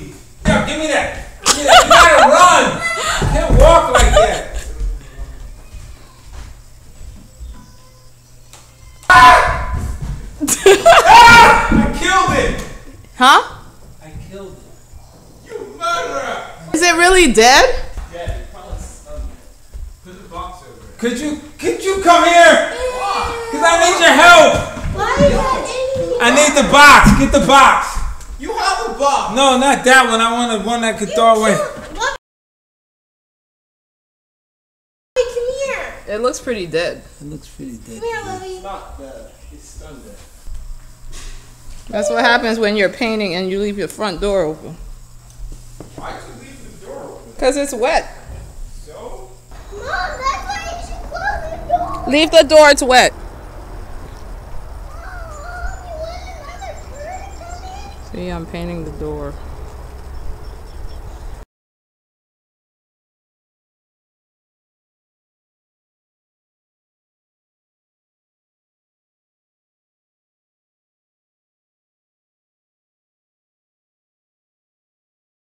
please. Yeah, give me that. Give me that. You gotta run. You can't walk like that. ah! I killed it. Huh? I killed it. You murderer. Is it really dead? Yeah. Put the box over it. Could you could you come here? Cause I need your help. Why is that in here? I need the box. Get the box. You have a box. No, not that one. I want the one that could throw away. What? Hey, come here. It looks pretty dead. It looks pretty dead. Come here, Lily. Not bad. It's stunned it. That's what happens when you're painting and you leave your front door open. Why'd you leave the door open? Because it's wet. So? Mom, that's why you should close the door. Leave the door, it's wet. Mom, you want another bird to come in? See, I'm painting the door.